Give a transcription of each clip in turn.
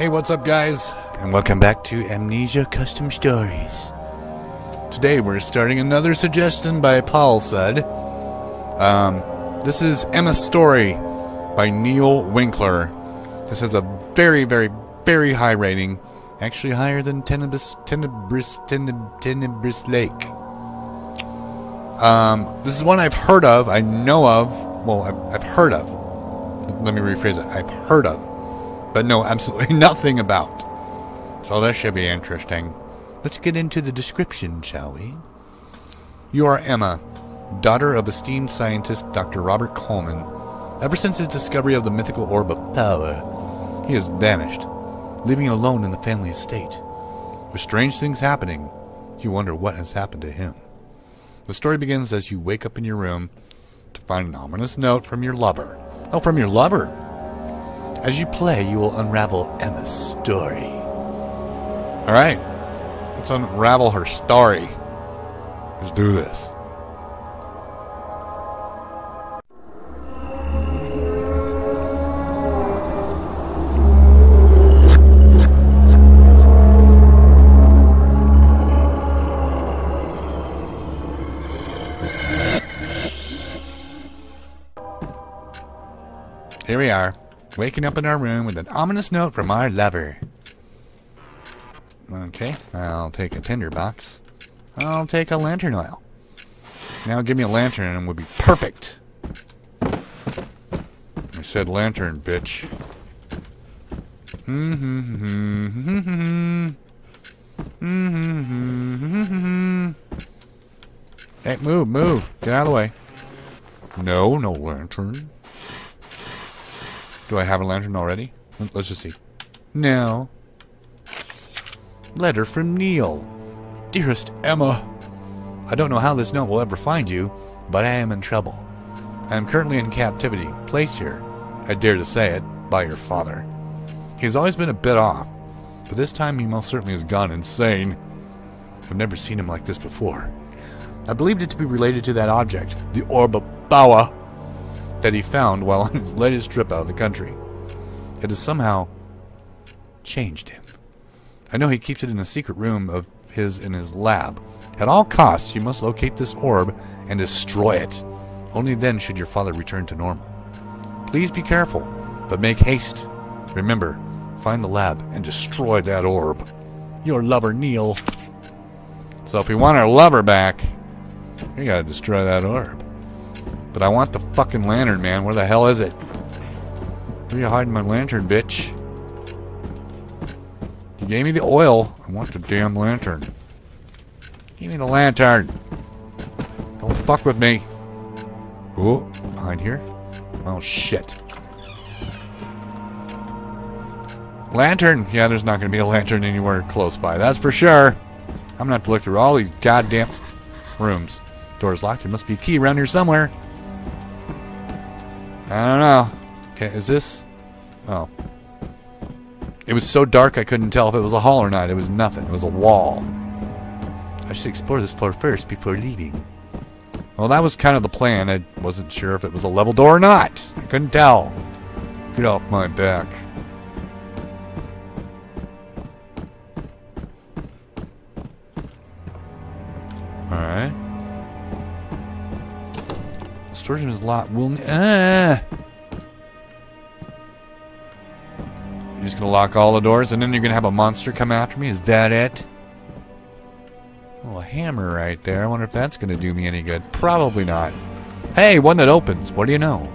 Hey, what's up, guys? And welcome back to Amnesia Custom Stories. Today we're starting another suggestion by Paul Sud. Um, this is Emma's Story by Neil Winkler. This has a very, very, very high rating. Actually, higher than Tenebris, Tenebris, Teneb- Tenebris Lake. Um, this is one I've heard of, I know of. Well, I've, I've heard of. Let me rephrase it. I've heard of, but know absolutely nothing about. So this should be interesting. Let's get into the description, shall we? You are Emma, daughter of esteemed scientist Dr. Robert Coleman. Ever since his discovery of the mythical orb of power, he has vanished, leaving you alone in the family estate. With strange things happening, you wonder what has happened to him. The story begins as you wake up in your room to find an ominous note from your lover. Oh, from your lover! As you play, you will unravel Emma's story. Alright, let's unravel her story. Let's do this. Here we are, waking up in our room with an ominous note from our lover. Okay, I'll take a tinderbox. I'll take a lantern oil. Now give me a lantern and we'll be perfect. I said lantern, bitch. Hey, move, move. Get out of the way. No, no lantern. Do I have a lantern already? Let's just see. No. Letter from Neil. Dearest Emma, I don't know how this note will ever find you, but I am in trouble. I am currently in captivity, placed here, I dare to say it, by your father. He has always been a bit off, but this time he most certainly has gone insane. I've never seen him like this before. I believed it to be related to that object, the Orb of Bawa, that he found while on his latest trip out of the country. It has somehow changed him. I know he keeps it in a secret room of his in his lab. At all costs, you must locate this orb and destroy it. Only then should your father return to normal. Please be careful, but make haste. Remember, find the lab and destroy that orb. Your lover, Neil. So if we want our lover back, we gotta destroy that orb. But I want the fucking lantern, man. Where the hell is it? Where you hiding my lantern, bitch? You gave me the oil. I want the damn lantern. Give me the lantern. Don't fuck with me. Oh, behind here. Oh, shit. Lantern. Yeah, there's not going to be a lantern anywhere close by. That's for sure. I'm going to have to look through all these goddamn rooms. Door's locked. There must be a key around here somewhere. I don't know. Okay, is this? Oh. It was so dark I couldn't tell if it was a hall or not. It was nothing. It was a wall. I should explore this floor first before leaving. Well, that was kind of the plan. I wasn't sure if it was a level door or not. I couldn't tell. Get off my back. Storage is locked. Will ah! You're just gonna lock all the doors and then you're gonna have a monster come after me? Is that it? Oh, a hammer right there. I wonder if that's gonna do me any good. Probably not. Hey, one that opens. What do you know?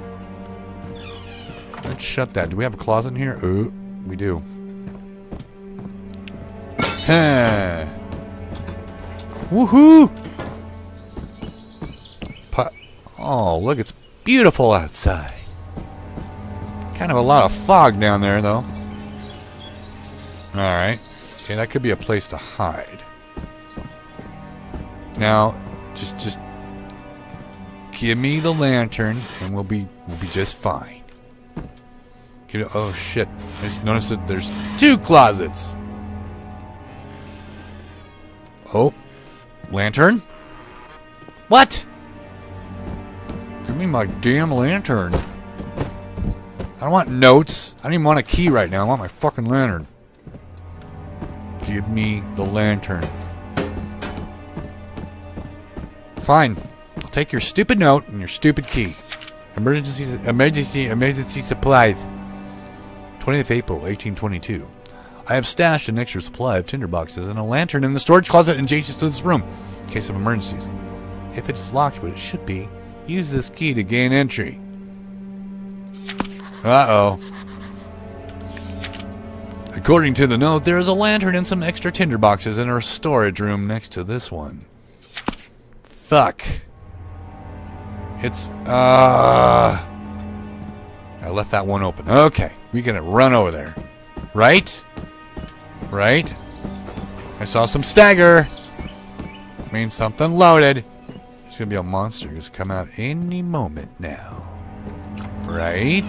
Let's shut that. Do we have a closet in here? Ooh, we do. Woohoo! Oh, look, it's beautiful outside. Kind of a lot of fog down there, though. Alright. Okay, that could be a place to hide. Now, just just give me the lantern and we'll be we'll be just fine. Give it, oh shit. I just noticed that there's two closets. Oh. Lantern? What? Give me my damn lantern. I don't want notes. I don't even want a key right now. I want my fucking lantern. Give me the lantern. Fine. I'll take your stupid note and your stupid key. Emergency, emergency, emergency supplies. 20th April, 1822. I have stashed an extra supply of tinderboxes and a lantern in the storage closet adjacent to this room, in case of emergencies. If it is locked, but it should be, use this key to gain entry. Uh-oh. According to the note, there is a lantern and some extra tinderboxes in our storage room next to this one. Fuck. It's, uh... I left that one open. Okay, we gonna run over there. Right? Right? I saw some stagger. Means something loaded. It's gonna be a monster who's come out any moment now. Right?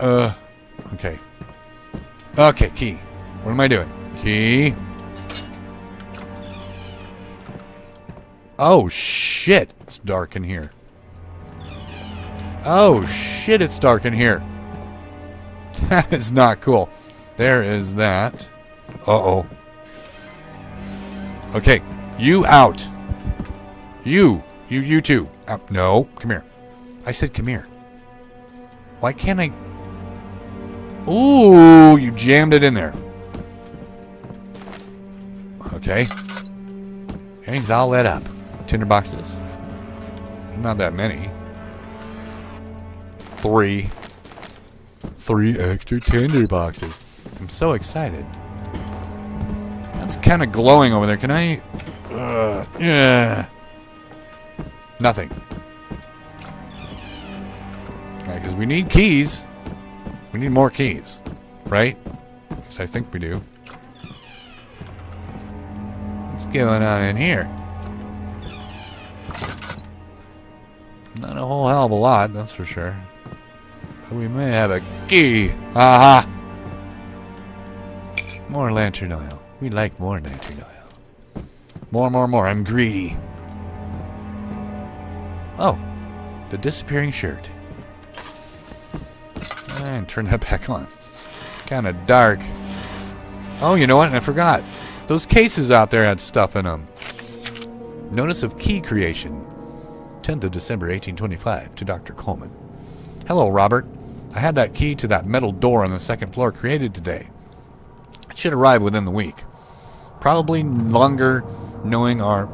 Uh, okay. Okay, key. What am I doing? Key. Oh, shit. It's dark in here. Oh, shit, it's dark in here. That is not cool. There is that. Uh-oh. Okay, you out. You. You, you too. Out. No, come here. I said come here. Why can't I... Ooh, you jammed it in there. Okay. Everything's all lit up. Tinder boxes. Not that many. Three. Three extra tinder boxes. I'm so excited. That's kind of glowing over there. Can I... Uh, yeah. Nothing. Because we need keys. We need more keys. Right? Yes, I think we do. What's going on in here? Not a whole hell of a lot, that's for sure. But we may have a key. Aha! More lantern oil. We like more oil. More, more, more. I'm greedy. Oh, the disappearing shirt. Ah, and turn that back on. It's kind of dark. Oh, you know what? I forgot. Those cases out there had stuff in them. Notice of key creation. 10th of December, 1825, to Dr. Coleman. Hello, Robert. I had that key to that metal door on the second floor created today. It should arrive within the week. Probably longer knowing our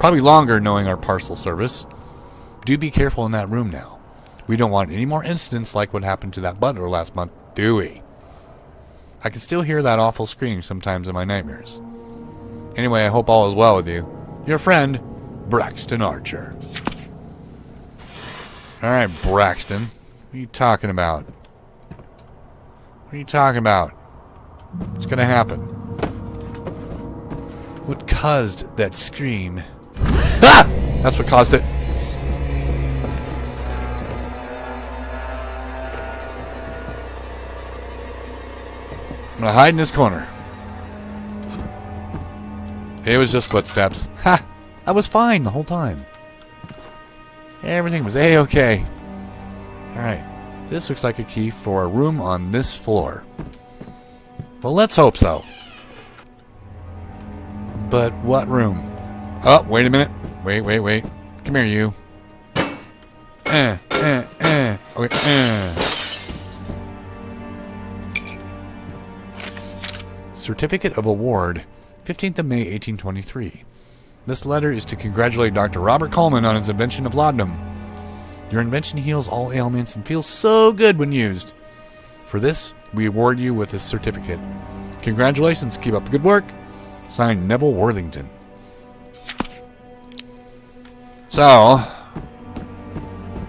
probably longer knowing our parcel service. Do be careful in that room now. We don't want any more incidents like what happened to that butler last month, do we? I can still hear that awful scream sometimes in my nightmares. Anyway, I hope all is well with you. Your friend, Braxton Archer. Alright, Braxton. What are you talking about? What are you talking about? What's gonna happen? What caused that scream? Ah! That's what caused it. I'm gonna hide in this corner. It was just footsteps. Ha! I was fine the whole time. Everything was a-okay. Alright. This looks like a key for a room on this floor. Well, let's hope so. But what room? Oh, wait a minute. Wait, wait, wait. Come here, you. Eh, eh, eh. Okay, eh. Certificate of Award, 15th of May, 1823. This letter is to congratulate Dr. Robert Coleman on his invention of laudanum. Your invention heals all ailments and feels so good when used. For this, we award you with this certificate. Congratulations, keep up the good work. Signed, Neville Worthington. So,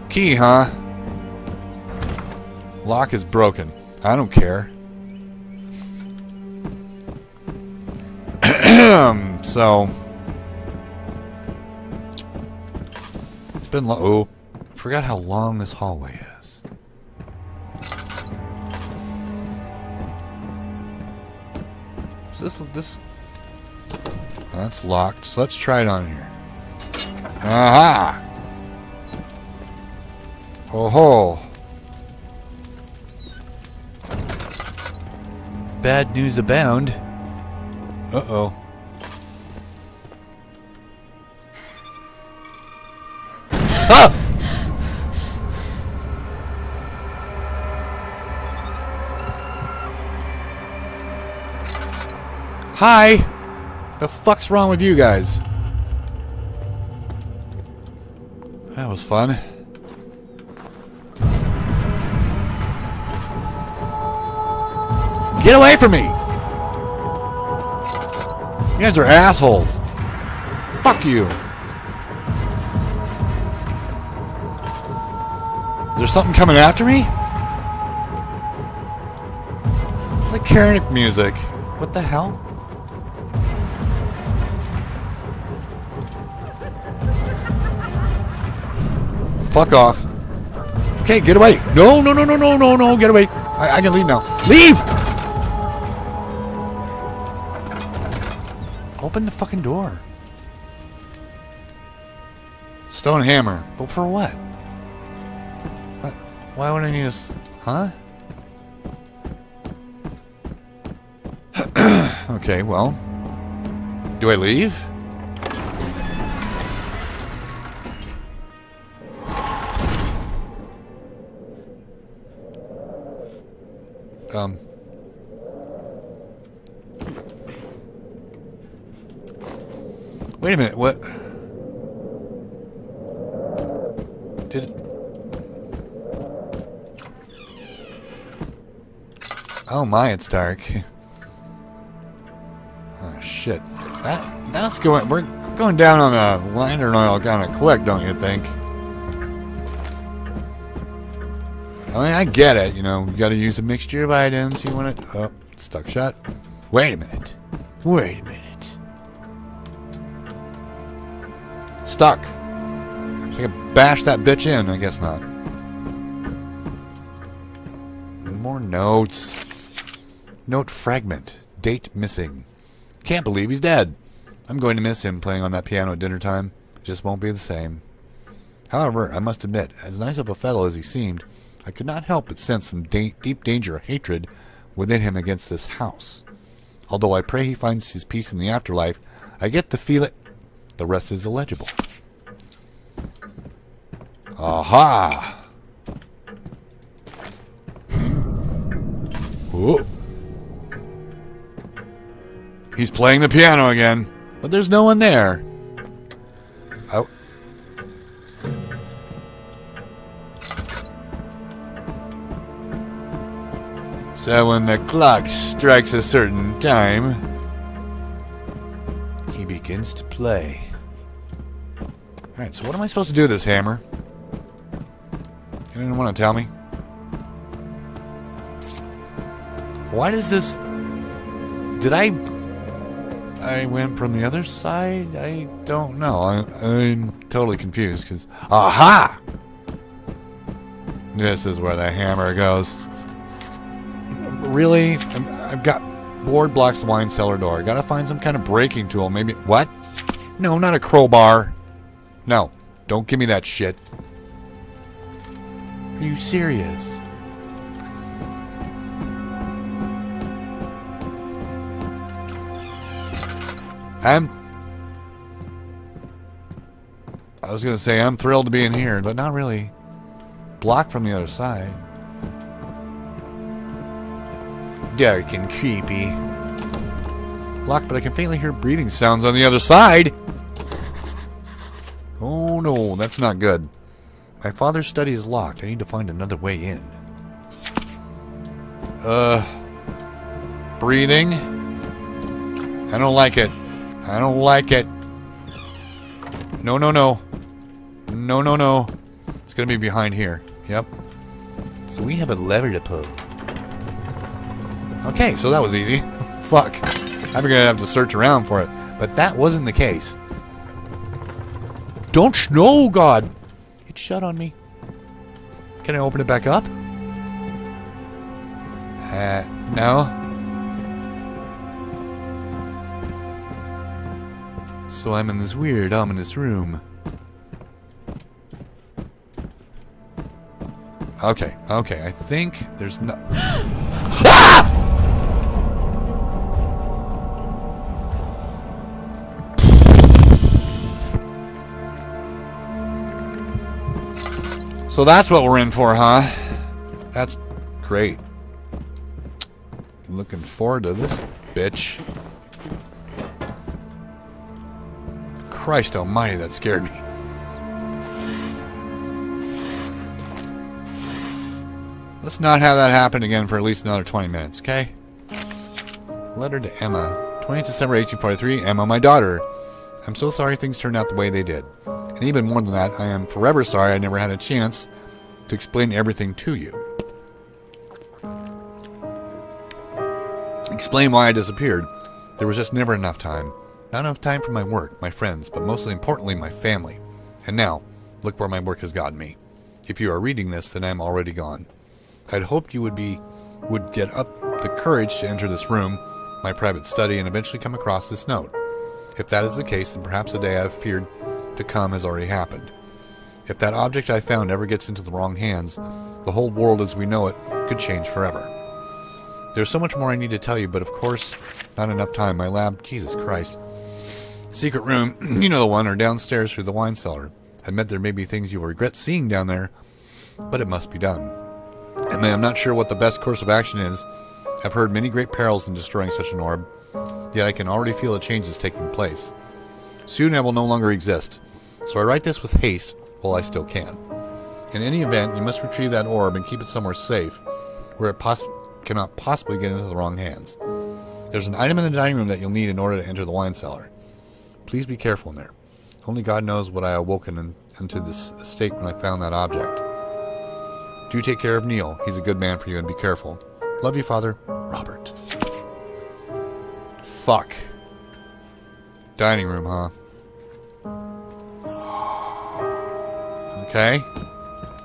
key, huh? Lock is broken. I don't care. so, it's been long. Oh, I forgot how long this hallway is. Is this this? That's locked. So let's try it on here. Aha! Oh ho! bad news abound. Uh-oh. Ah! Hi! The fuck's wrong with you guys? That was fun. Get away from me! You guys are assholes. Fuck you. Is there something coming after me? It's like Karenic music. What the hell? Fuck off. Okay, get away. No, no, no, no, no, no, no, get away. I, I can leave now. Leave! Open the fucking door. Stone hammer. But for what? what? Why would I need Huh? okay, well. Do I leave? Um... Wait a minute, what? Did... Oh my, it's dark. oh shit. That that's going we're going down on a lantern oil kind of quick, don't you think? I mean, I get it, you know, you gotta use a mixture of items, you want to... Oh, stuck shut. Wait a minute. Wait a minute. Stuck. So I can bash that bitch in. I guess not. More notes. Note fragment. Date missing. Can't believe he's dead. I'm going to miss him playing on that piano at dinner time. It just won't be the same. However, I must admit, as nice of a fellow as he seemed, I could not help but sense some da- deep danger of hatred within him against this house. Although I pray he finds his peace in the afterlife, I get to feel it. the rest is illegible. Aha! Whoa. He's playing the piano again, but there's no one there. So when the clock strikes a certain time, he begins to play. Alright, so what am I supposed to do with this hammer? Anyone want to tell me? Why does this... Did I... I went from the other side? I don't know. I, I'm totally confused because... Aha! This is where the hammer goes. Really? I'm- I've got... Board blocks the wine cellar door. I Gotta find some kind of breaking tool. Maybe... What? No, not a crowbar. No. Don't give me that shit. Are you serious? I'm. I was gonna say I'm thrilled to be in here, but not really. Blocked from the other side. Dark and creepy. Locked, but I can faintly hear breathing sounds on the other side. Oh no, that's not good. My father's study is locked. I need to find another way in. Uh. Breathing. I don't like it. I don't like it. No, no, no. No, no, no. It's gonna be behind here. Yep. So we have a lever to pull. Okay, so that was easy. Fuck. I'm gonna have to search around for it. But that wasn't the case. Don't no, God! It shut on me. Can I open it back up? Uh, no. So I'm in this weird, ominous room. Okay, okay, I think there's no. So that's what we're in for, huh? That's great. Looking forward to this bitch. Christ almighty, that scared me. Let's not have that happen again for at least another 20 minutes, okay? Letter to Emma. 20th December 1843. Emma, my daughter. I'm so sorry things turned out the way they did. And even more than that, I am forever sorry I never had a chance to explain everything to you. Explain why I disappeared. There was just never enough time. Not enough time for my work, my friends, but mostly importantly, my family. And now, look where my work has gotten me. If you are reading this, then I am already gone. I'd hoped you would be would get up the courage to enter this room, my private study, and eventually come across this note. If that is the case, then perhaps the day I've feared to come has already happened. If that object I found ever gets into the wrong hands, the whole world as we know it could change forever. There's so much more I need to tell you, but of course, not enough time. My lab, Jesus Christ. Secret room, you know the one, or downstairs through the wine cellar. I admit there may be things you will regret seeing down there, but it must be done. And I'm not sure what the best course of action is. I've heard many great perils in destroying such an orb, yet I can already feel a change is taking place. Soon I will no longer exist, so I write this with haste while I still can. In any event, you must retrieve that orb and keep it somewhere safe, where it poss- cannot possibly get into the wrong hands. There's an item in the dining room that you'll need in order to enter the wine cellar. Please be careful in there. Only God knows what I awoken in, into this state when I found that object. Do take care of Neil. He's a good man for you, and be careful. Love you, Father. Robert. Fuck. Dining room, huh? Okay.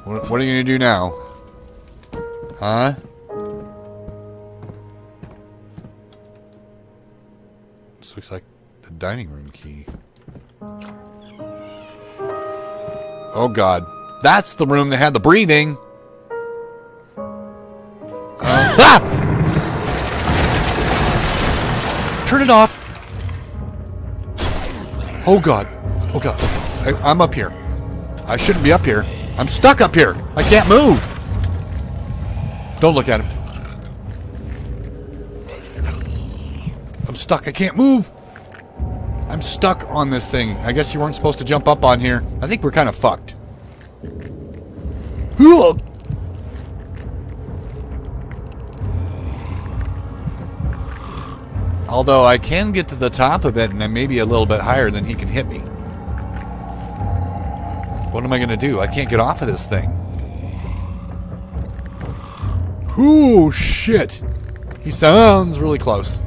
What, are you gonna do now? Huh? This looks like the dining room key. Oh god. That's the room that had the breathing! Turn it off! Oh god. Oh god. I, I'm up here. I shouldn't be up here. I'm stuck up here. I can't move. Don't look at him. I'm stuck. I can't move. I'm stuck on this thing. I guess you weren't supposed to jump up on here. I think we're kind of fucked. Although I can get to the top of it and I'm maybe a little bit higher than he can hit me. What am I going to do? I can't get off of this thing. Ooh, shit. He sounds really close.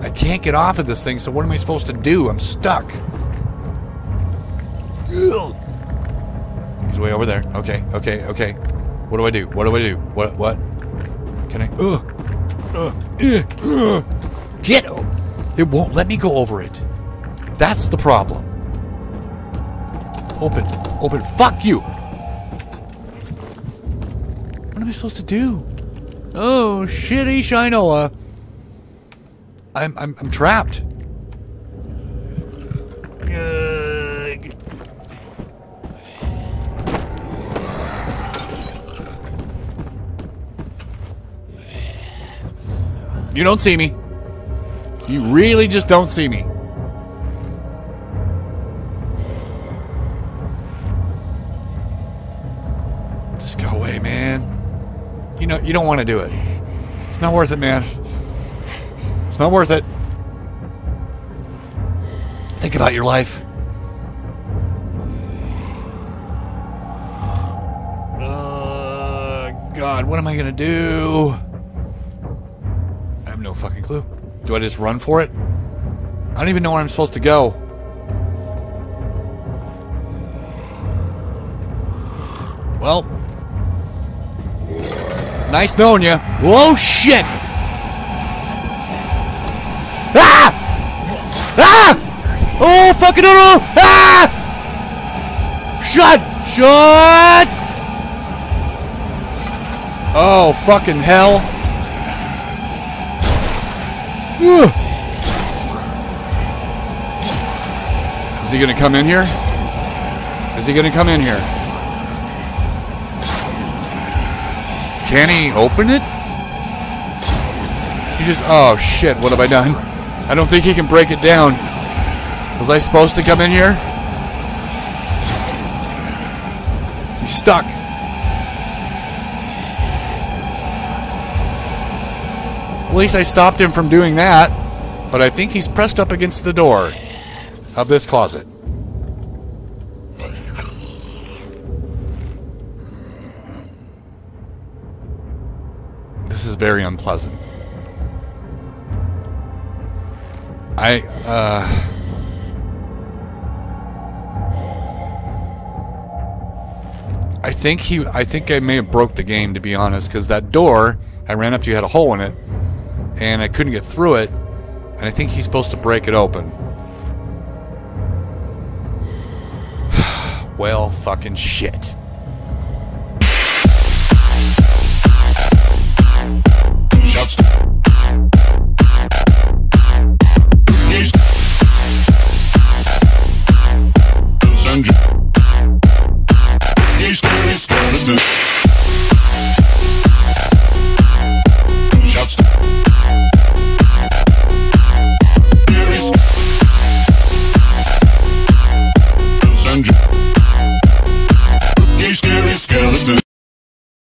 I can't get off of this thing, so what am I supposed to do? I'm stuck. Ugh. He's way over there. Okay, okay, okay. What do I do? What do I do? What, what? Can I? Ugh. Get up. It won't let me go over it. That's the problem. Open. Open. Fuck you! What am I supposed to do? Oh, shitty Shinola. I'm, I'm, I'm trapped. You don't see me. You really just don't see me. Just go away, man. You know, you don't want to do it. It's not worth it, man. It's not worth it. Think about your life. Uh, God, what am I gonna do? Clue. Do I just run for it? I don't even know where I'm supposed to go. Well, nice knowing you. Whoa, shit! Ah! Ah! Oh, fucking no! no. Ah! Shut! Shut! Oh, fucking hell. Is he gonna come in here? Is he gonna come in here? Can he open it? He just, oh shit, what have I done? I don't think he can break it down. Was I supposed to come in here? He's stuck. At least I stopped him from doing that. But I think he's pressed up against the door of this closet. This is very unpleasant. I, uh... I think he, I think I may have broke the game to be honest, because that door I ran up to had a hole in it, and I couldn't get through it, and I think he's supposed to break it open. well, fucking shit. Shouts.